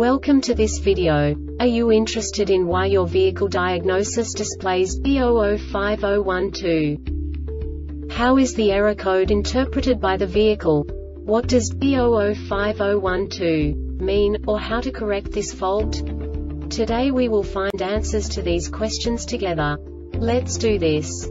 Welcome to this video. Are you interested in why your vehicle diagnosis displays B005012? How is the error code interpreted by the vehicle? What does B005012 mean, or how to correct this fault? Today we will find answers to these questions together. Let's do this.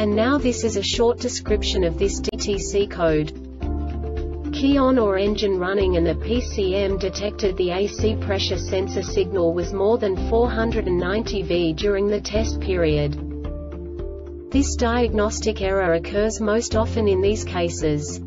And now this is a short description of this DTC code. Key on or engine running and the PCM detected the AC pressure sensor signal was more than 490 V during the test period. This diagnostic error occurs most often in these cases.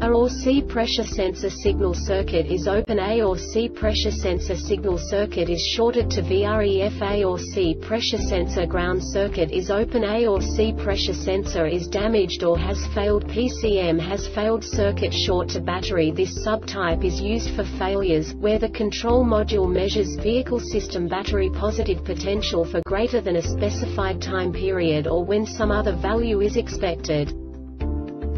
A or C pressure sensor signal circuit is open A or C pressure sensor signal circuit is shorted to VREF A or C pressure sensor ground circuit is open A or C pressure sensor is damaged or has failed PCM has failed circuit short to battery This subtype is used for failures, where the control module measures vehicle system battery positive potential for greater than a specified time period or when some other value is expected.